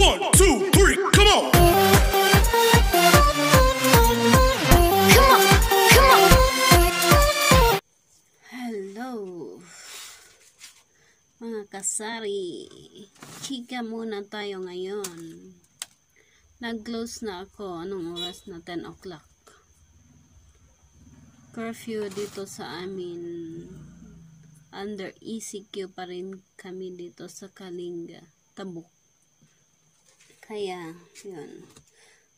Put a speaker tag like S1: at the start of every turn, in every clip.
S1: One, two, three, come on!
S2: Come on, come on.
S3: Hello, mga kasari. Chika muna tayo ngayon. Nag-close na ako. Anong oras na? 10 o'clock. Curfew dito sa amin. Under ECQ pa rin kami dito sa Kalinga, Tabuk. Kaya, yun.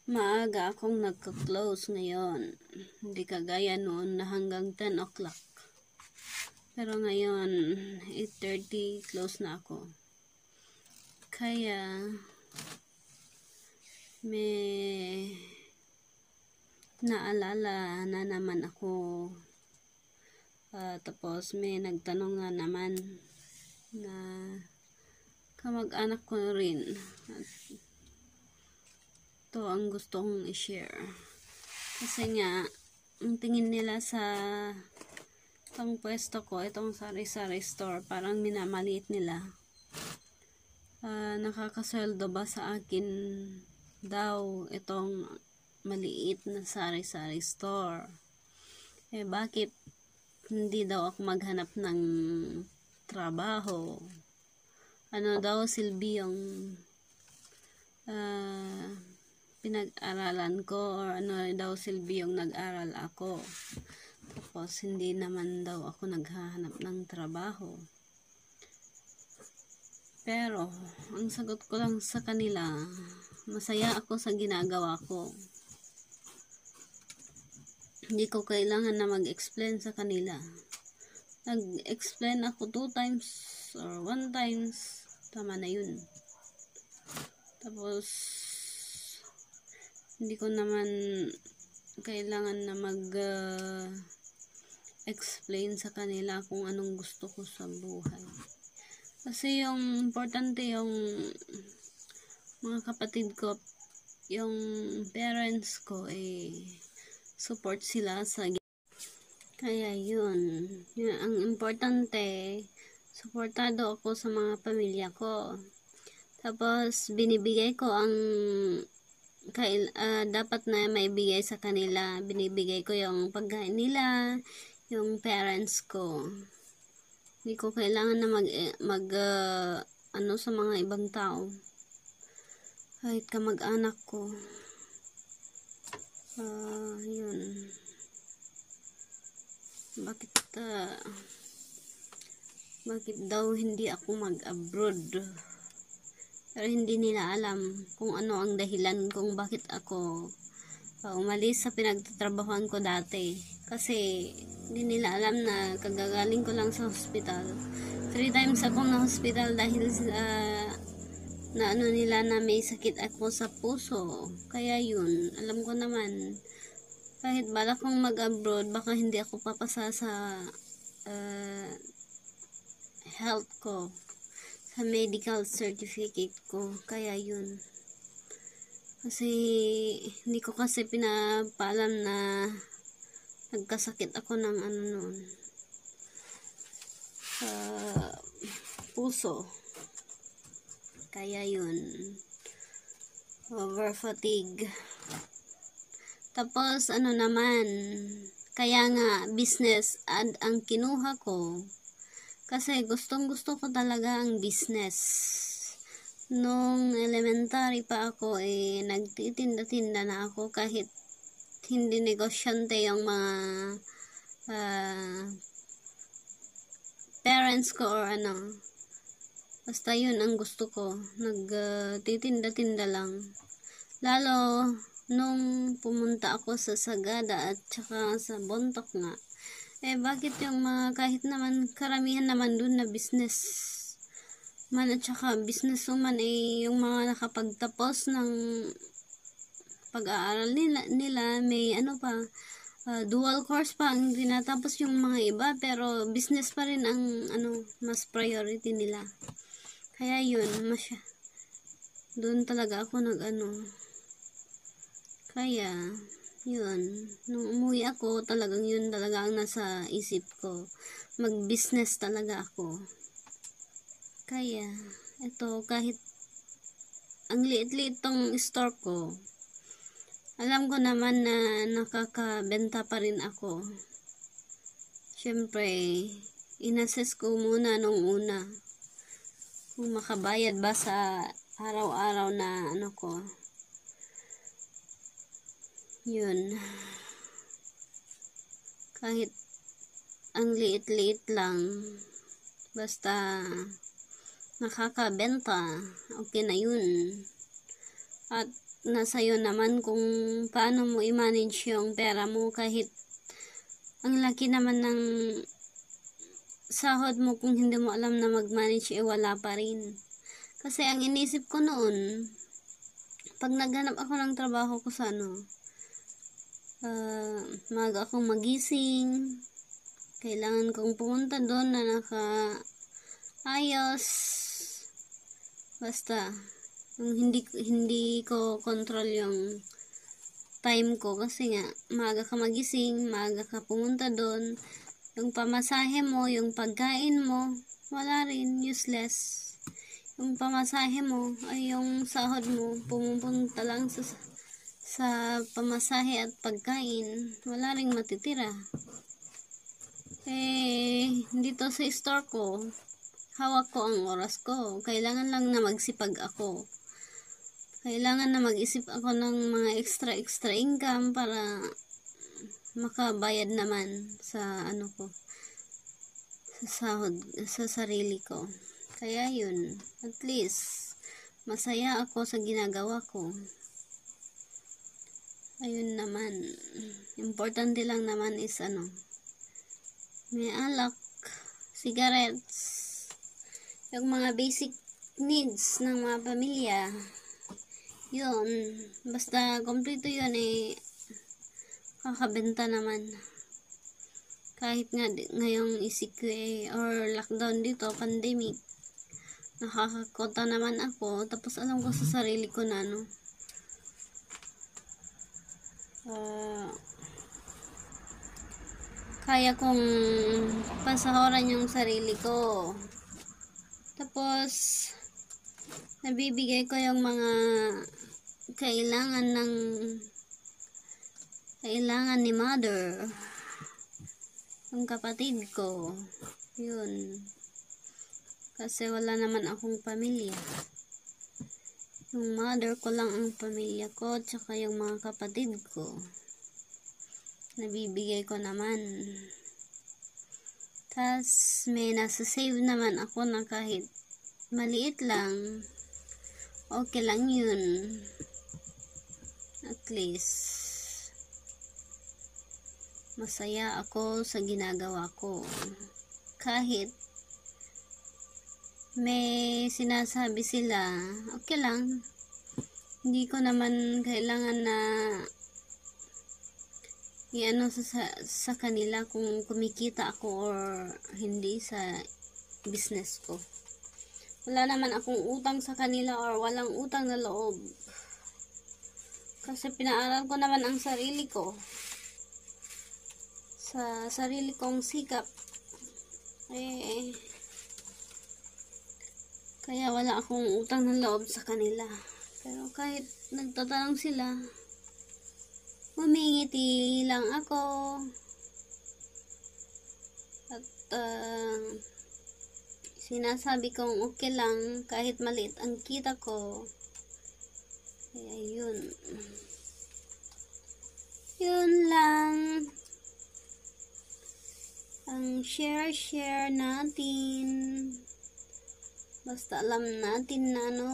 S3: Maaga akong nagka-close ngayon. Hindi kagaya noon na hanggang 10 o'clock. Pero ngayon, 8.30, close na ako. Kaya, may naalala na naman ako. Ah, tapos may nagtanong nga naman na kamag-anak ko rin. At ito ang gusto kong i-share. Kasi nga, ang tingin nila sa itong pwesto ko, itong sari-sari store, parang minamaliit nila. Ah, nakakasweldo ba sa akin daw itong maliit na sari-sari store? Eh, bakit hindi daw ako maghanap ng trabaho? Ano daw silbi yung ah, pinag-aralan ko or ano daw silbi yung nag-aral ako. Tapos, hindi naman daw ako naghahanap ng trabaho. Pero, ang sagot ko lang sa kanila, masaya ako sa ginagawa ko. Hindi ko kailangan na mag-explain sa kanila. Nag-explain ako two times or one times. Tama na yun. Tapos, hindi ko naman kailangan na mag uh, explain sa kanila kung anong gusto ko sa buhay. Kasi yung importante yung mga kapatid ko, yung parents ko, eh, support sila sa kaya yun, yun ang importante, supportado ako sa mga pamilya ko. Tapos, binibigay ko ang kail, ah, dapat na maibigay sa kanila. Binibigay ko yung pagkain nila, yung parents ko. Hindi ko kailangan na mag, eh, mag ah, ano sa mga ibang tao. Kahit kamag-anak ko. Ah, yun. Bakit, ah, bakit daw hindi ako mag-abroad? Pero hindi nila alam kung ano ang dahilan kung bakit ako uh, umalis sa pinagtatrabahuan ko dati. Kasi hindi nila alam na kagagaling ko lang sa hospital. Three times akong na hospital dahil uh, na ano nila na may sakit ako sa puso. Kaya yun, alam ko naman kahit bala kong mag-abroad, baka hindi ako papasa sa uh, health ko sa medical certificate ko. Kaya yun. Kasi hindi ko kasi pinapalam na nagkasakit ako ng ano noon. Sa puso. Kaya yun. Over fatigue. Tapos ano naman, kaya nga business ad ang kinuha ko kasi gustong gusto ko talaga ang business. Nung elementary pa ako, eh, nagtitinda-tinda na ako kahit hindi negosyante yung mga uh, parents ko or ano. Basta yun ang gusto ko. Nagtitinda-tinda uh, lang. Lalo, nung pumunta ako sa Sagada at saka sa Bontok nga, eh, bakit yung mga kahit naman karamihan naman dun na business man at saka business woman eh, yung mga nakapagtapos ng pag-aaral nila, nila may ano pa, uh, dual course pa ang tinatapos yung mga iba pero business pa rin ang ano mas priority nila. Kaya yun, masya. Doon talaga ako nag ano. Kaya yun, nung umuwi ako, talagang yun talaga ang nasa isip ko. Mag-business talaga ako. Kaya, ito, kahit ang liit-liit tong store ko. Alam ko naman na nakakabenta pa rin ako. Siyempre, inassess ko muna nung una. Kung makabayad ba sa araw-araw na ano ko. Yun. Kahit ang liit-liit lang. Basta nakakabenta. Okay na yun. At nasa iyo naman kung paano mo i-manage yung pera mo kahit ang laki naman ng sahod mo kung hindi mo alam na mag-manage eh wala pa rin. Kasi ang inisip ko noon, pag naghanap ako ng trabaho ko sa ano, uh, mag akong magising, kailangan kong pumunta doon na naka ayos, basta, yung hindi hindi ko control yung time ko kasi nga maaga ka magising, maaga ka pumunta doon. Yung pamasahe mo, yung pagkain mo, wala rin, useless. Yung pamasahe mo, ay yung sahod mo, pumupunta lang sa sa pamasahe at pagkain, wala ring matitira. Eh, dito sa store ko, hawak ko ang oras ko. Kailangan lang na magsipag ako kailangan na mag-isip ako ng mga extra extra income para makabayad naman sa ano ko sa sahod sa sarili ko kaya yun at least masaya ako sa ginagawa ko ayun naman. Importante lang naman is ano may alak cigarettes yung mga basic needs ng mga pamilya. Yun, basta kompleto yun eh, kakabenta naman. Kahit nga ngayong ECQ or lockdown dito, pandemic, nakakakota naman ako, tapos alam ko sa sarili ko na ano, uh, kaya kong pasahoran yung sarili ko. Tapos, nabibigay ko yung mga kailangan ng kailangan ni mother yung kapatid ko. Yun. Kasi wala naman akong pamilya yung mother ko lang ang pamilya ko tsaka yung mga kapatid ko. Nabibigay ko naman. Tas may nasa save naman ako na kahit maliit lang okay lang yun. At least masaya ako sa ginagawa ko. Kahit may sinasabi sila okay lang hindi ko naman kailangan na iano sa, sa, sa kanila kung kumikita ako or hindi sa business ko wala naman akong utang sa kanila or walang utang na loob. Kasi pinaaral ko naman ang sarili ko. Sa sarili kong sikap. Eh, kaya wala akong utang na loob sa kanila. Pero kahit nagtatanong sila, humingiti lang ako. At, uh, sinasabi kong okay lang kahit maliit ang kita ko kaya yun yun lang ang share share natin basta alam natin na no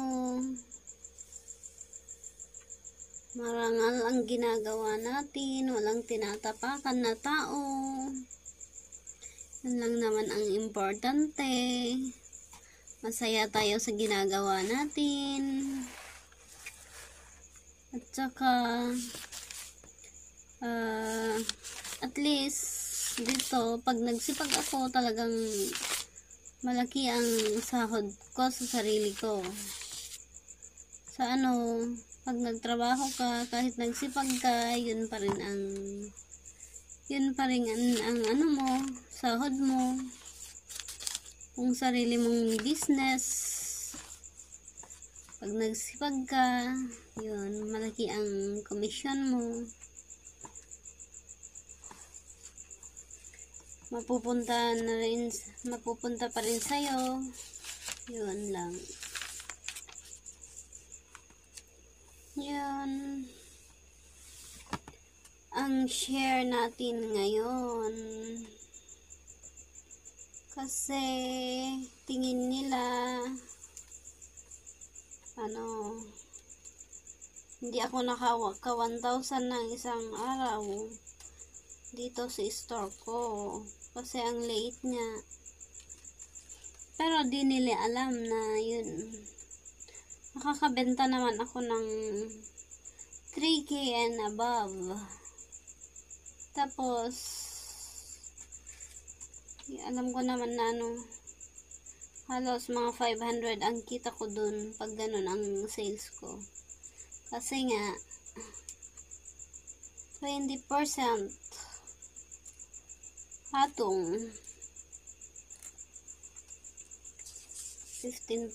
S3: marangal ang ginagawa natin walang tinatapakan na tao yun lang naman ang importante. Masaya tayo sa ginagawa natin. At saka, uh, at least, dito, pag nagsipag ako, talagang malaki ang sahod ko sa sarili ko. Sa ano, pag nagtrabaho ka, kahit nagsipag ka, yun pa rin ang yun pa rin ang, ang ano mo, sahod mo, kung sarili mong business, Pag nagsipag ka, yun, malaki ang komisyon mo. Mapupunta na rin, mapupunta pa rin sa'yo. Yun lang. Yun. Ang share natin ngayon. Kasi, tingin nila, ano, hindi ako nakaka 1,000 ng isang araw dito sa store ko. Kasi ang late niya. Pero di nila alam na yun. Nakakabenta naman ako ng 3K and above. Tapos, alam ko naman na ano, halos mga 500 ang kita ko dun pag ganun ang sales ko. Kasi nga, 20% hatong 15%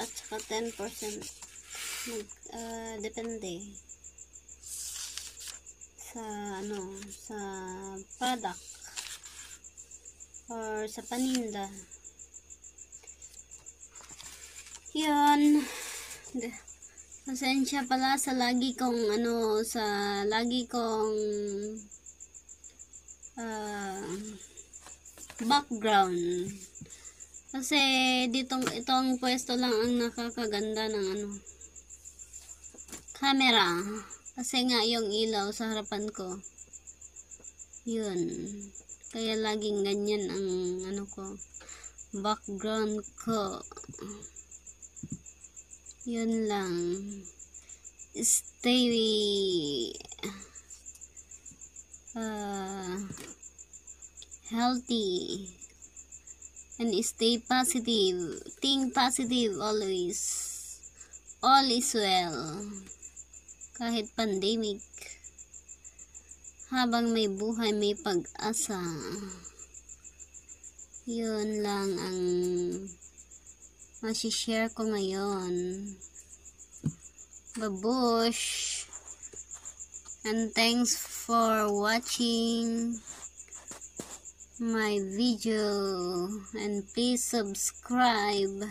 S3: at saka 10% mag, ah, depende sa ano sa product or sa paninda. Yun. Pasensya pala sa lagi kong ano sa lagi kong ah, background kasi ditong itong pwesto lang ang nakakaganda ng ano camera. Kasi nga yung ilaw sa harapan ko. Yun. Kaya laging ganyan ang ano ko background ko. Yun lang. Stay uh, healthy and stay positive. Think positive always. All is well. Kahit pandemic. Habang may buhay, may pag-asa. Yun lang ang masishare ko ngayon. Babush! And thanks for watching my video and please subscribe